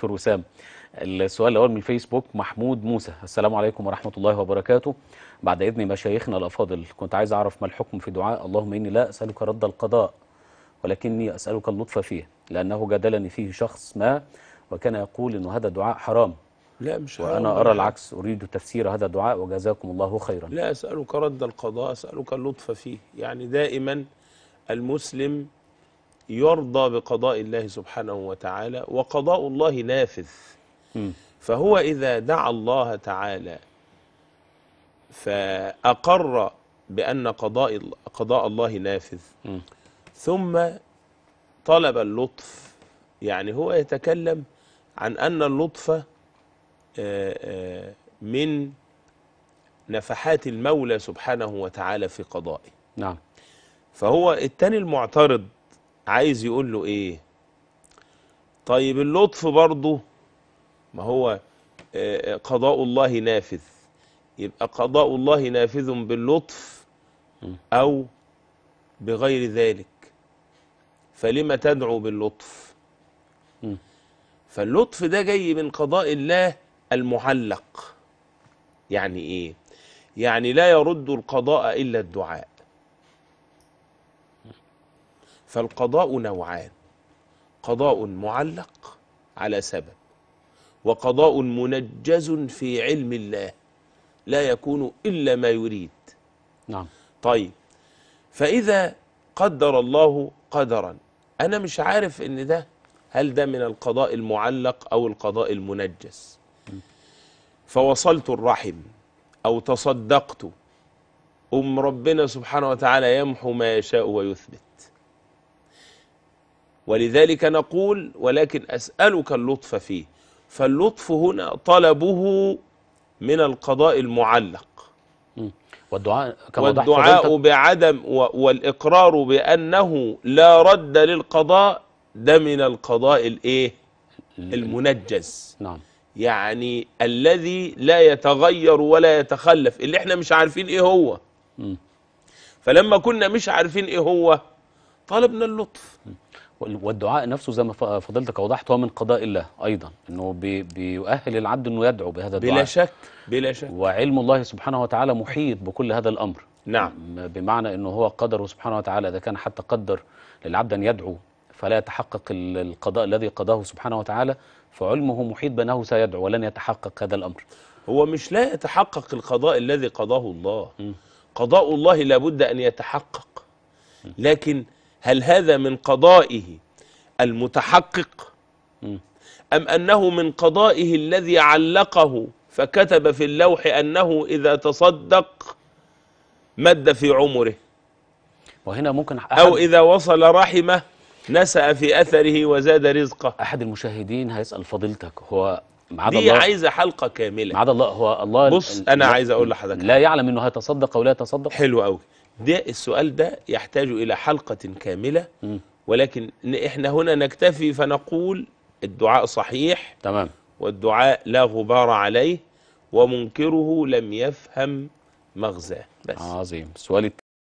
دكتور وسام. السؤال الأول من الفيسبوك محمود موسى. السلام عليكم ورحمة الله وبركاته. بعد إذن مشايخنا الأفاضل كنت عايز أعرف ما الحكم في دعاء اللهم إني لا أسألك رد القضاء ولكني أسألك اللطف فيه لأنه جادلني فيه شخص ما وكان يقول إنه هذا دعاء حرام. لا مش حرام وأنا أرى. العكس أريد تفسير هذا الدعاء وجزاكم الله خيرا. لا أسألك رد القضاء أسألك اللطف فيه. يعني دائما المسلم يرضى بقضاء الله سبحانه وتعالى وقضاء الله نافذ. فهو إذا دعا الله تعالى فأقر بأن قضاء قضاء الله نافذ. ثم طلب اللطف. يعني هو يتكلم عن أن اللطف آه، آه، من نفحات المولى سبحانه وتعالى في قضائه. نعم. فهو التاني المعترض عايز يقول له إيه؟ طيب اللطف برضه ما هو آه، قضاء الله نافذ. يبقى قضاء الله نافذ باللطف أو بغير ذلك. فلما تدعو باللطف. فاللطف ده جاي من قضاء الله المعلق. يعني إيه؟ يعني لا يرد القضاء إلا الدعاء. فالقضاء نوعان. قضاء معلق على سبب وقضاء منجز في علم الله لا يكون إلا ما يريد. نعم. طيب فإذا قدر الله قدرا أنا مش عارف إن ده هل ده من القضاء المعلق أو القضاء المنجز؟ فوصلت الرحم أو تصدقت أم ربنا سبحانه وتعالى يمحو ما يشاء ويثبت. ولذلك نقول ولكن أسألك اللطف فيه فاللطف هنا طلبه من القضاء المعلق. والدعاء كما والدعاء بعدم والإقرار بأنه لا رد للقضاء ده من القضاء الإيه؟ المنجز. نعم. يعني الذي لا يتغير ولا يتخلف اللي إحنا مش عارفين إيه هو. مم. فلما كنا مش عارفين إيه هو طلبنا اللطف. وال- والدعاء نفسه زي ما ف- فضيلتك وضحت هو من قضاء الله أيضا إنه بي بيؤهل العبد إنه يدعو بهذا الدعاء. بلا شك بلا شك. وعلم الله سبحانه وتعالى محيط بكل هذا الأمر. نعم. م- بمعنى إنه هو قدره سبحانه وتعالى إذا كان حتى قدر للعبد أن يدعو فلا يتحقق ال- القضاء الذي قضاه سبحانه وتعالى فعلمه محيط بأنه سيدعو ولن يتحقق هذا الأمر. هو مش لا يتحقق القضاء الذي قضاه الله. قضاء الله لابد أن يتحقق. لكن هل هذا من قضائه المتحقق. أم أنه من قضائه الذي علقه فكتب في اللوح أنه إذا تصدق مد في عمره؟ وهنا ممكن أو إذا وصل رحمه نسأ في أثره وزاد رزقه. أحد المشاهدين هيسأل فضيلتك هو معاذ دي الله؟ عايزة حلقة كاملة. معاذ الله هو الله بص أنا عايز أقول لحضرتك لا يعلم إنه هيتصدق أو لا يتصدق؟ حلو قوي ده السؤال ده يحتاج إلى حلقة كاملة. ولكن إحنا هنا نكتفي فنقول الدعاء صحيح. تمام. والدعاء لا غبار عليه ومنكره لم يفهم مغزاه. بس. عظيم. السؤال التالي